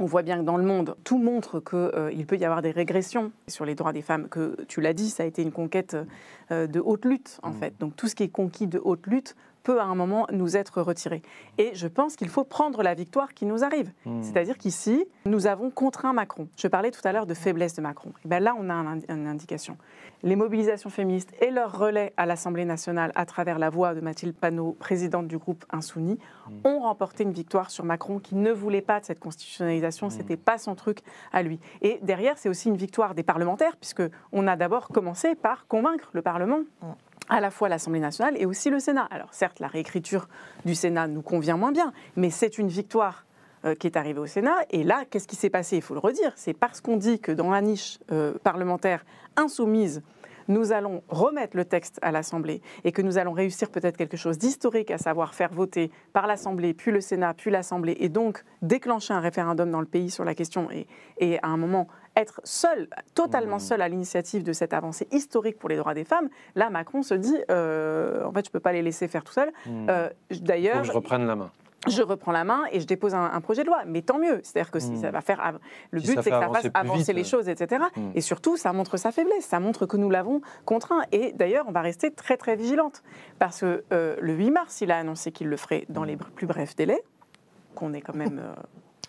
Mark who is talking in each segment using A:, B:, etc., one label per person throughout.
A: On voit bien que dans le monde, tout montre qu'il euh, peut y avoir des régressions sur les droits des femmes, que tu l'as dit, ça a été une conquête euh, de haute lutte en mmh. fait. Donc tout ce qui est conquis de haute lutte peut à un moment nous être retiré. Et je pense qu'il faut prendre la victoire qui nous arrive. Hmm. C'est-à-dire qu'ici, nous avons contraint Macron. Je parlais tout à l'heure de faiblesse de Macron. Et bien là, on a une indication. Les mobilisations féministes et leur relais à l'Assemblée nationale à travers la voix de Mathilde Panot, présidente du groupe Insoumis, hmm. ont remporté une victoire sur Macron qui ne voulait pas de cette constitutionnalisation. Hmm. C'était pas son truc à lui. Et derrière, c'est aussi une victoire des parlementaires, puisque on a d'abord commencé par convaincre le Parlement à la fois l'Assemblée nationale et aussi le Sénat. Alors certes, la réécriture du Sénat nous convient moins bien, mais c'est une victoire euh, qui est arrivée au Sénat. Et là, qu'est-ce qui s'est passé? Il faut le redire. C'est parce qu'on dit que dans la niche euh, parlementaire insoumise, nous allons remettre le texte à l'Assemblée et que nous allons réussir peut-être quelque chose d'historique, à savoir faire voter par l'Assemblée, puis le Sénat, puis l'Assemblée, et donc déclencher un référendum dans le pays sur la question et, et à un moment être seul, totalement mmh. seul à l'initiative de cette avancée historique pour les droits des femmes, là, Macron se dit, euh, en fait, je ne peux pas les laisser faire tout seul.
B: Mmh. Euh, D'ailleurs, je reprenne la main
A: je reprends la main et je dépose un, projet de loi. Mais tant mieux. C'est-à-dire que si mmh. ça va faire. Le but, c'est que ça fasse avancer les choses, etc. Et surtout, ça montre sa faiblesse. Ça montre que nous l'avons contraint. Et d'ailleurs, on va rester très, très vigilante. Parce que euh, le 8 mars, il a annoncé qu'il le ferait dans les plus brefs délais, qu'on est quand même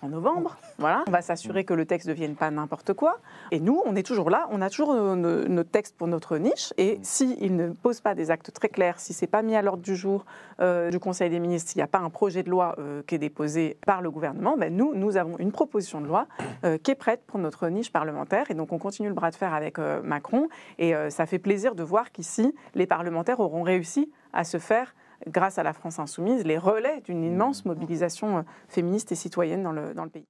A: en novembre. Voilà. On va s'assurer que le texte ne devienne pas n'importe quoi. Et nous, on est toujours là, on a toujours notre texte pour notre niche. Et s'il ne pose pas des actes très clairs, si c'est pas mis à l'ordre du jour euh, du Conseil des ministres, s'il n'y a pas un projet de loi euh, qui est déposé par le gouvernement, ben nous, nous avons une proposition de loi euh, qui est prête pour notre niche parlementaire. Et donc, on continue le bras de fer avec Macron. Et ça fait plaisir de voir qu'ici, les parlementaires auront réussi à se faire grâce à la France insoumise, les relais d'une immense mobilisation euh, féministe et citoyenne dans le, dans le pays.